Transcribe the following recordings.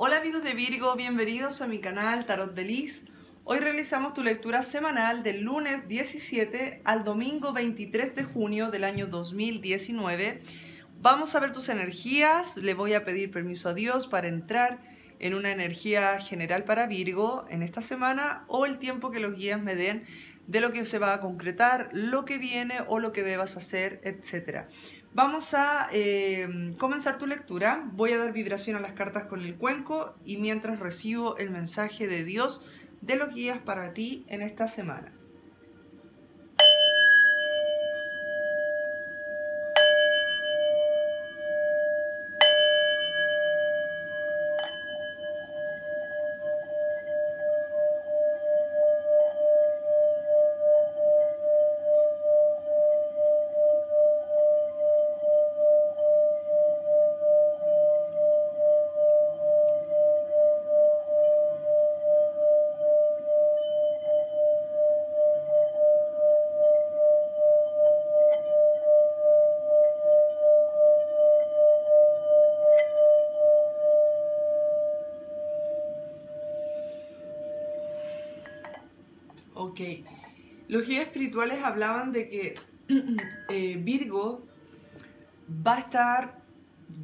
Hola amigos de Virgo, bienvenidos a mi canal Tarot de Liz. Hoy realizamos tu lectura semanal del lunes 17 al domingo 23 de junio del año 2019. Vamos a ver tus energías, le voy a pedir permiso a Dios para entrar en una energía general para Virgo en esta semana o el tiempo que los guías me den de lo que se va a concretar, lo que viene o lo que debas hacer, etc. Vamos a eh, comenzar tu lectura. Voy a dar vibración a las cartas con el cuenco y mientras recibo el mensaje de Dios de los guías para ti en esta semana. Los guías espirituales hablaban de que eh, Virgo va a estar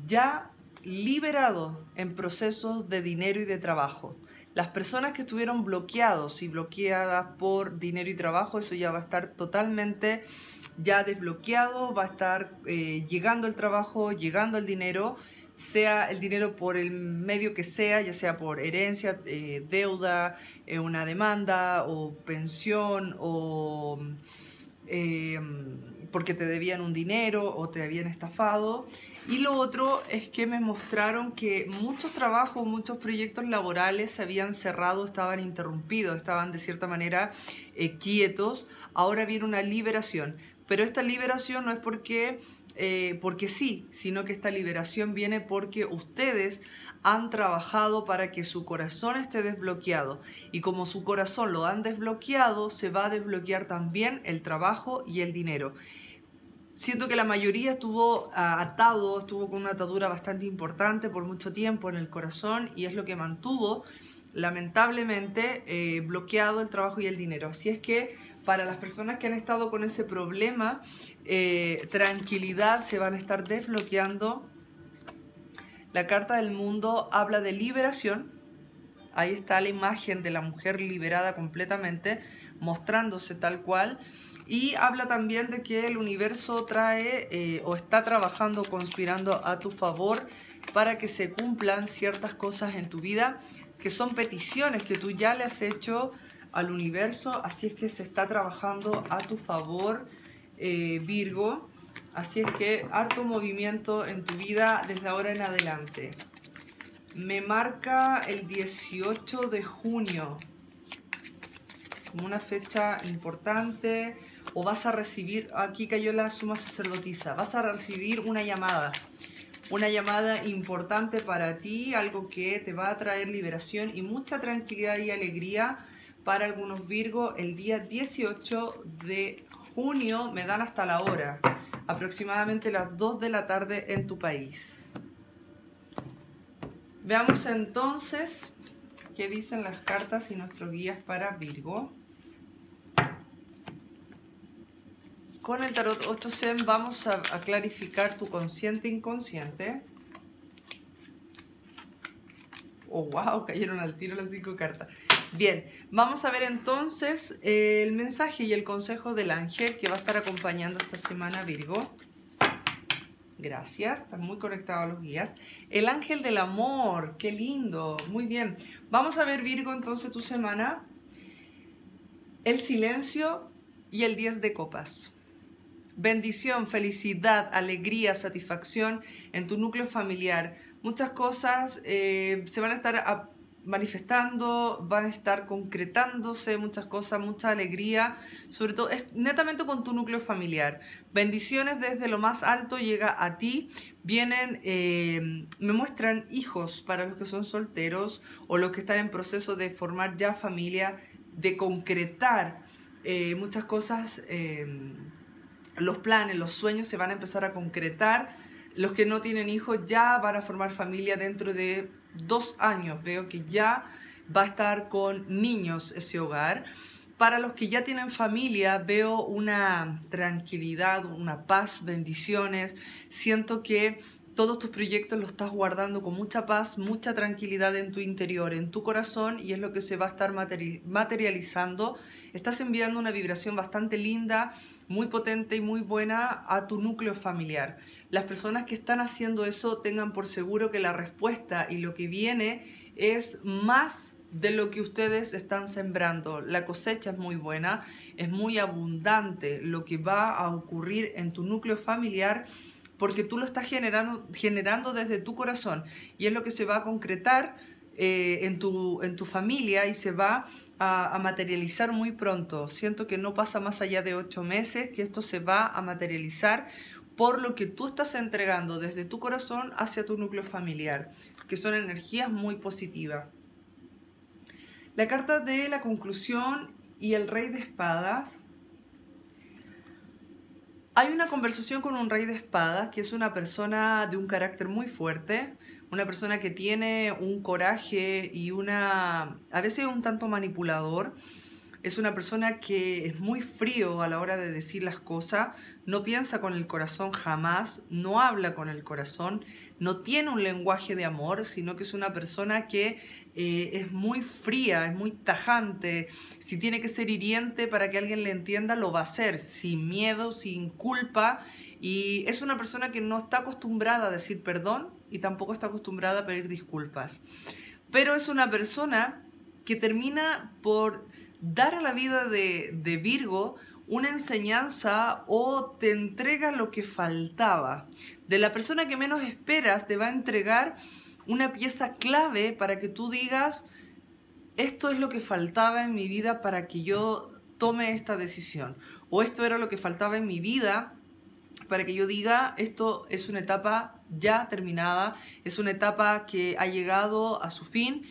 ya liberado en procesos de dinero y de trabajo. Las personas que estuvieron bloqueados y bloqueadas por dinero y trabajo, eso ya va a estar totalmente ya desbloqueado, va a estar eh, llegando el trabajo, llegando el dinero, sea el dinero por el medio que sea, ya sea por herencia, eh, deuda, eh, una demanda o pensión o porque te debían un dinero o te habían estafado. Y lo otro es que me mostraron que muchos trabajos, muchos proyectos laborales se habían cerrado, estaban interrumpidos, estaban de cierta manera eh, quietos. Ahora viene una liberación. Pero esta liberación no es porque, eh, porque sí, sino que esta liberación viene porque ustedes han trabajado para que su corazón esté desbloqueado. Y como su corazón lo han desbloqueado, se va a desbloquear también el trabajo y el dinero siento que la mayoría estuvo ah, atado, estuvo con una atadura bastante importante por mucho tiempo en el corazón y es lo que mantuvo lamentablemente eh, bloqueado el trabajo y el dinero. Así es que para las personas que han estado con ese problema, eh, tranquilidad, se van a estar desbloqueando. La carta del mundo habla de liberación. Ahí está la imagen de la mujer liberada completamente, mostrándose tal cual. Y habla también de que el universo trae eh, o está trabajando, conspirando a tu favor para que se cumplan ciertas cosas en tu vida que son peticiones que tú ya le has hecho al universo, así es que se está trabajando a tu favor, eh, Virgo. Así es que harto movimiento en tu vida desde ahora en adelante. Me marca el 18 de junio como una fecha importante o vas a recibir, aquí cayó la suma sacerdotisa, vas a recibir una llamada, una llamada importante para ti, algo que te va a traer liberación y mucha tranquilidad y alegría para algunos Virgo el día 18 de junio, me dan hasta la hora, aproximadamente las 2 de la tarde en tu país. Veamos entonces qué dicen las cartas y nuestros guías para Virgo. Con el tarot 8 Zen vamos a, clarificar tu consciente inconsciente. Oh, wow, cayeron al tiro las cinco cartas. Bien, vamos a ver entonces el mensaje y el consejo del ángel que va a estar acompañando esta semana Virgo. Gracias, están muy conectados los guías. El ángel del amor, qué lindo, muy bien. Vamos a ver Virgo entonces tu semana. El silencio y el 10 de copas bendición, felicidad, alegría, satisfacción en tu núcleo familiar. Muchas cosas eh, se van a estar manifestando, van a estar concretándose muchas cosas, mucha alegría, sobre todo es netamente con tu núcleo familiar. Bendiciones desde lo más alto llega a ti, vienen, eh, me muestran hijos para los que son solteros o los que están en proceso de formar ya familia, de concretar eh, muchas cosas los planes, los sueños se van a empezar a concretar. Los que no tienen hijos ya van a formar familia dentro de dos años. Veo que ya va a estar con niños ese hogar. Para los que ya tienen familia, veo una tranquilidad, una paz, bendiciones. Siento que todos tus proyectos los estás guardando con mucha paz, mucha tranquilidad en tu interior, en tu corazón y es lo que se va a estar materializando. Estás enviando una vibración bastante linda, muy potente y muy buena a tu núcleo familiar. Las personas que están haciendo eso tengan por seguro que la respuesta y lo que viene es más de lo que ustedes están sembrando. La cosecha es muy buena, es muy abundante lo que va a ocurrir en tu núcleo familiar porque tú lo estás generando, generando desde tu corazón y es lo que se va a concretar eh, en, tu, en tu familia y se va a, a, materializar muy pronto. Siento que no pasa más allá de ocho meses, que esto se va a materializar por lo que tú estás entregando desde tu corazón hacia tu núcleo familiar, que son energías muy positivas. La carta de la conclusión y el rey de espadas hay una conversación con un rey de espadas, que es una persona de un carácter muy fuerte, una persona que tiene un coraje y una, a veces un tanto manipulador. Es una persona que es muy frío a la hora de decir las cosas, no piensa con el corazón jamás, no habla con el corazón, no tiene un lenguaje de amor, sino que es una persona que eh, es muy fría, es muy tajante. Si tiene que ser hiriente para que alguien le entienda, lo va a hacer, sin miedo, sin culpa. Y es una persona que no está acostumbrada a decir perdón y tampoco está acostumbrada a pedir disculpas. Pero es una persona que termina por dar a la vida de, de Virgo una enseñanza o te entrega lo que faltaba. De la persona que menos esperas te va a entregar una pieza clave para que tú digas, esto es lo que faltaba en mi vida para que yo tome esta decisión. O esto era lo que faltaba en mi vida para que yo diga, esto es una etapa ya terminada, es una etapa que ha llegado a su fin,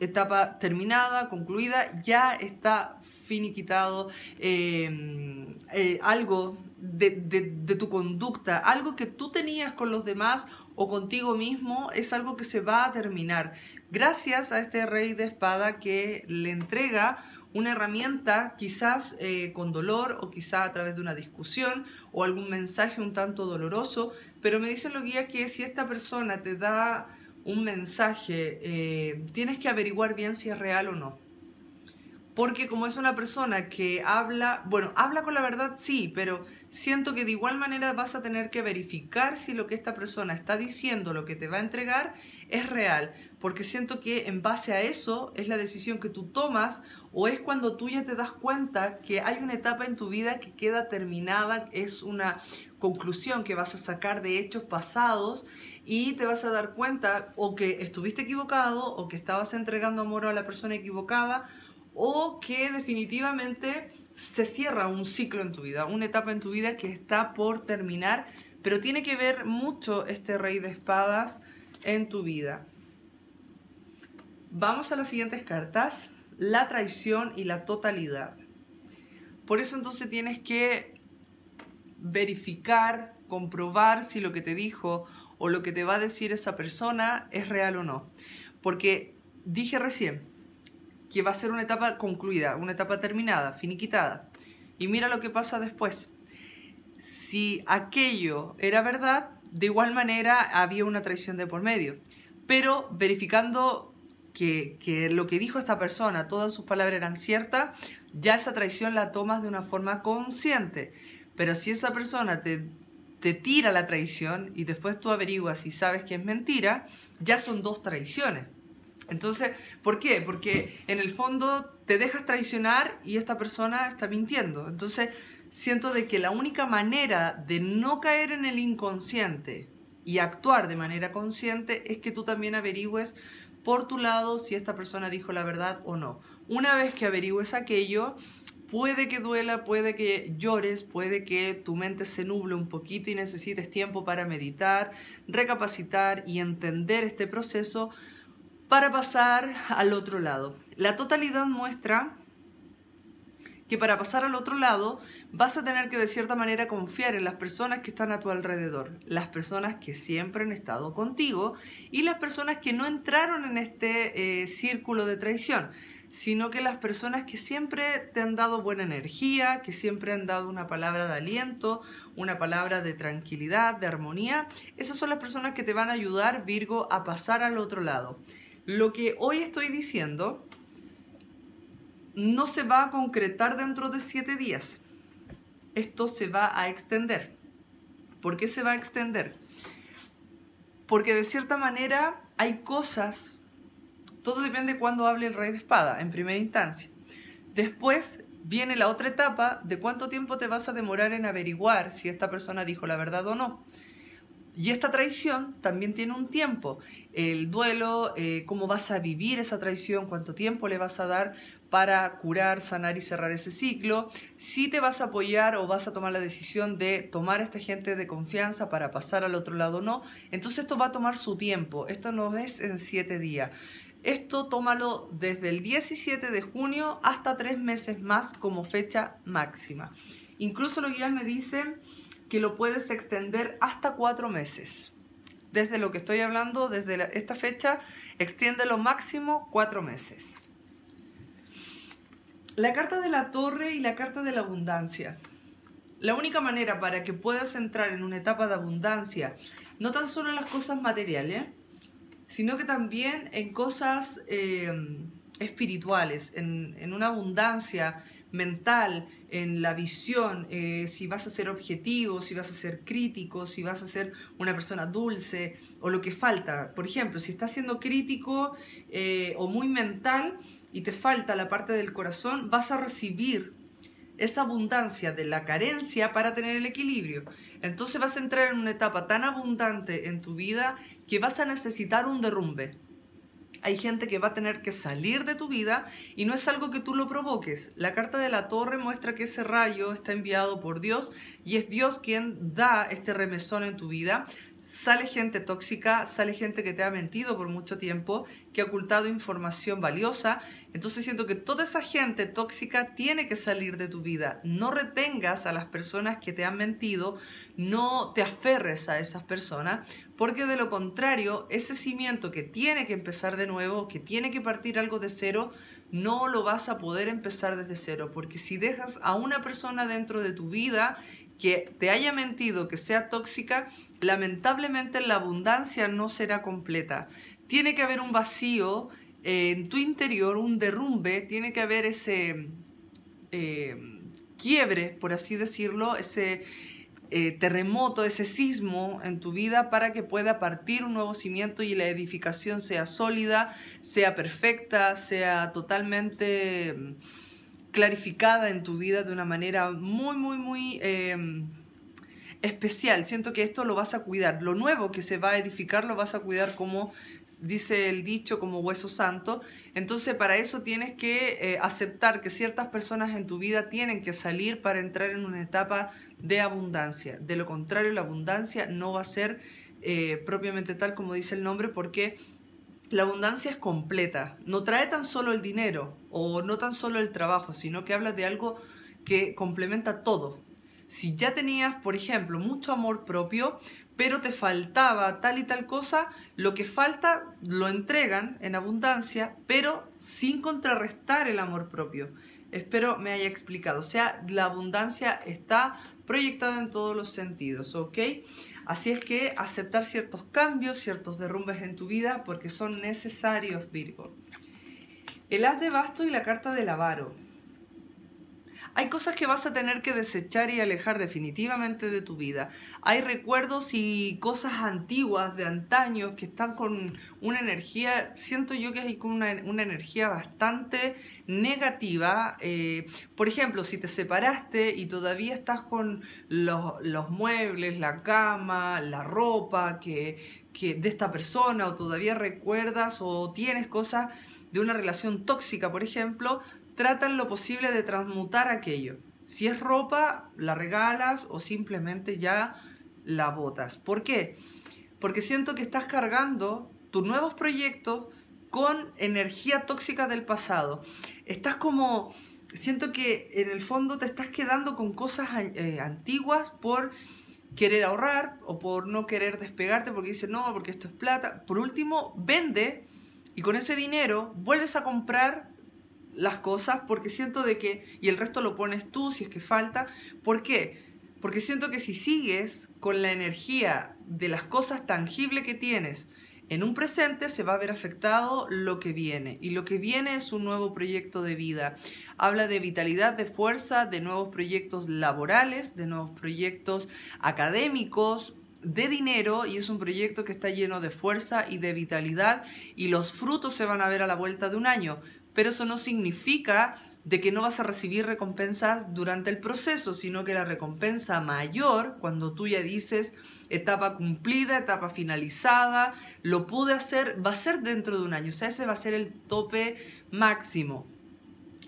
etapa terminada, concluida, ya está finiquitado eh, eh, algo de, de, tu conducta, algo que tú tenías con los demás o contigo mismo, es algo que se va a terminar. Gracias a este rey de espada que le entrega una herramienta quizás eh, con dolor o quizás a través de una discusión o algún mensaje un tanto doloroso, pero me dice lo guía que si esta persona te da un mensaje, eh, tienes que averiguar bien si es real o no. Porque como es una persona que habla, bueno, habla con la verdad sí, pero siento que de igual manera vas a tener que verificar si lo que esta persona está diciendo, lo que te va a entregar, es real, porque siento que en base a eso es la decisión que tú tomas o es cuando tú ya te das cuenta que hay una etapa en tu vida que queda terminada, es una conclusión que vas a sacar de hechos pasados y te vas a dar cuenta o que estuviste equivocado o que estabas entregando amor a la persona equivocada o que definitivamente se cierra un ciclo en tu vida, una etapa en tu vida que está por terminar, pero tiene que ver mucho este rey de espadas en tu vida. Vamos a las siguientes cartas, la traición y la totalidad. Por eso entonces tienes que verificar, comprobar si lo que te dijo o lo que te va a decir esa persona es real o no. Porque dije recién, que va a ser una etapa concluida, una etapa terminada, finiquitada. Y mira lo que pasa después. Si aquello era verdad, de igual manera había una traición de por medio. Pero verificando que, lo que dijo esta persona, todas sus palabras eran ciertas, ya esa traición la tomas de una forma consciente. Pero si esa persona te, te tira la traición y después tú averiguas y sabes que es mentira, ya son dos traiciones. Entonces, ¿por qué? Porque en el fondo te dejas traicionar y esta persona está mintiendo. Entonces, siento de que la única manera de no caer en el inconsciente y actuar de manera consciente es que tú también averigües por tu lado si esta persona dijo la verdad o no. Una vez que averigües aquello, puede que duela, puede que llores, puede que tu mente se nuble un poquito y necesites tiempo para meditar, recapacitar y entender este proceso, para pasar al otro lado. La totalidad muestra que para pasar al otro lado vas a tener que de cierta manera confiar en las personas que están a tu alrededor, las personas que siempre han estado contigo y las personas que no entraron en este eh, círculo de traición, sino que las personas que siempre te han dado buena energía, que siempre han dado una palabra de aliento, una palabra de tranquilidad, de armonía, esas son las personas que te van a ayudar, Virgo, a pasar al otro lado. Lo que hoy estoy diciendo no se va a concretar dentro de siete días. Esto se va a extender. ¿Por qué se va a extender? Porque de cierta manera hay cosas, todo depende de cuándo hable el rey de espada, en primera instancia. Después viene la otra etapa de cuánto tiempo te vas a demorar en averiguar si esta persona dijo la verdad o no. Y esta traición también tiene un tiempo. El duelo, eh, cómo vas a vivir esa traición, cuánto tiempo le vas a dar para curar, sanar y cerrar ese ciclo. Si te vas a apoyar o vas a tomar la decisión de tomar a esta gente de confianza para pasar al otro lado o no, entonces esto va a tomar su tiempo. Esto no es en siete días. Esto tómalo desde el 17 de junio hasta tres meses más como fecha máxima. Incluso los guías me dicen que lo puedes extender hasta cuatro meses. Desde lo que estoy hablando, desde esta fecha, extiende lo máximo cuatro meses. La carta de la torre y la carta de la abundancia. La única manera para que puedas entrar en una etapa de abundancia, no tan solo en las cosas materiales, sino que también en cosas eh, espirituales, en, una abundancia mental, en la visión, eh, si vas a ser objetivo, si vas a ser crítico, si vas a ser una persona dulce o lo que falta. Por ejemplo, si estás siendo crítico eh, o muy mental, y te falta la parte del corazón, vas a recibir esa abundancia de la carencia para tener el equilibrio. Entonces vas a entrar en una etapa tan abundante en tu vida que vas a necesitar un derrumbe. Hay gente que va a tener que salir de tu vida y no es algo que tú lo provoques. La carta de la torre muestra que ese rayo está enviado por Dios y es Dios quien da este remesón en tu vida sale gente tóxica, sale gente que te ha mentido por mucho tiempo, que ha ocultado información valiosa. Entonces siento que toda esa gente tóxica tiene que salir de tu vida. No retengas a las personas que te han mentido, no te aferres a esas personas, porque de lo contrario, ese cimiento que tiene que empezar de nuevo, que tiene que partir algo de cero, no lo vas a poder empezar desde cero, porque si dejas a una persona dentro de tu vida que te haya mentido, que sea tóxica, lamentablemente la abundancia no será completa. Tiene que haber un vacío eh, en tu interior, un derrumbe, tiene que haber ese eh, quiebre, por así decirlo, ese eh, terremoto, ese sismo en tu vida para que pueda partir un nuevo cimiento y la edificación sea sólida, sea perfecta, sea totalmente mm, clarificada en tu vida de una manera muy, muy, muy especial. Siento que esto lo vas a cuidar. Lo nuevo que se va a edificar lo vas a cuidar como dice el dicho, como hueso santo. Entonces para eso tienes que eh, aceptar que ciertas personas en tu vida tienen que salir para entrar en una etapa de abundancia. De lo contrario, la abundancia no va a ser eh, propiamente tal como dice el nombre porque la abundancia es completa. No trae tan solo el dinero o no tan solo el trabajo, sino que habla de algo que complementa todo si ya tenías, por ejemplo, mucho amor propio, pero te faltaba tal y tal cosa, lo que falta lo entregan en abundancia, pero sin contrarrestar el amor propio. Espero me haya explicado. O sea, la abundancia está proyectada en todos los sentidos, ¿ok? Así es que aceptar ciertos cambios, ciertos derrumbes en tu vida, porque son necesarios, Virgo. El as de basto y la carta del avaro. Hay cosas que vas a tener que desechar y alejar definitivamente de tu vida. Hay recuerdos y cosas antiguas de antaño que están con una energía, siento yo que hay con una, energía bastante negativa. Eh, por ejemplo, si te separaste y todavía estás con los, muebles, la cama, la ropa que, que de esta persona o todavía recuerdas o tienes cosas de una relación tóxica, por ejemplo, tratan lo posible de transmutar aquello. Si es ropa, la regalas o simplemente ya la botas. ¿Por qué? Porque siento que estás cargando tus nuevos proyectos con energía tóxica del pasado. Estás como siento que en el fondo te estás quedando con cosas eh, antiguas por querer ahorrar o por no querer despegarte porque dices, no, porque esto es plata. Por último, vende y con ese dinero vuelves a comprar las cosas porque siento de que, y el resto lo pones tú si es que falta. ¿Por qué? Porque siento que si sigues con la energía de las cosas tangibles que tienes, en un presente se va a ver afectado lo que viene y lo que viene es un nuevo proyecto de vida. Habla de vitalidad, de fuerza, de nuevos proyectos laborales, de nuevos proyectos académicos, de dinero y es un proyecto que está lleno de fuerza y de vitalidad y los frutos se van a ver a la vuelta de un año. Pero eso no significa de que no vas a recibir recompensas durante el proceso, sino que la recompensa mayor, cuando tú ya dices etapa cumplida, etapa finalizada, lo pude hacer, va a ser dentro de un año, o sea, ese va a ser el tope máximo,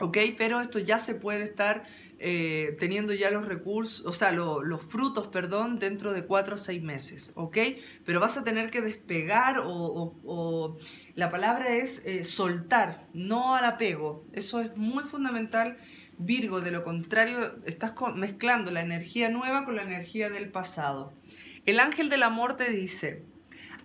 ¿ok? Pero esto ya se puede estar eh, teniendo ya los recursos, o sea, los frutos, perdón, dentro de cuatro o seis meses, ¿ok? Pero vas a tener que despegar o, la palabra es eh, soltar, no al apego. Eso es muy fundamental, Virgo. De lo contrario, estás mezclando la energía nueva con la energía del pasado. El ángel del amor te dice,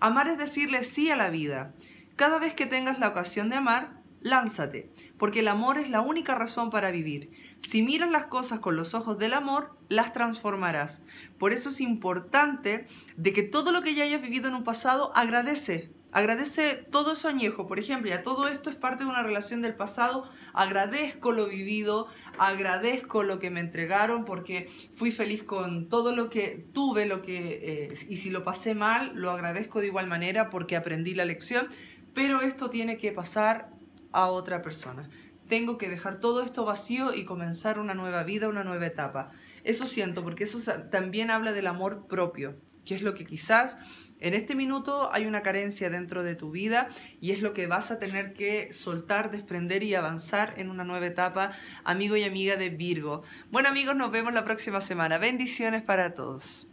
amar es decirle sí a la vida. Cada vez que tengas la ocasión de amar, lánzate, porque el amor es la única razón para vivir. Si miras las cosas con los ojos del amor, las transformarás. Por eso es importante de que todo lo que ya hayas vivido en un pasado, agradece. Agradece todo eso añejo. Por ejemplo, ya todo esto es parte de una relación del pasado. Agradezco lo vivido, agradezco lo que me entregaron porque fui feliz con todo lo que tuve, lo que eh, y si lo pasé mal, lo agradezco de igual manera porque aprendí la lección. Pero esto tiene que pasar a otra persona tengo que dejar todo esto vacío y comenzar una nueva vida, una nueva etapa. Eso siento, porque eso también habla del amor propio, que es lo que quizás en este minuto hay una carencia dentro de tu vida y es lo que vas a tener que soltar, desprender y avanzar en una nueva etapa, amigo y amiga de Virgo. Bueno amigos, nos vemos la próxima semana. Bendiciones para todos.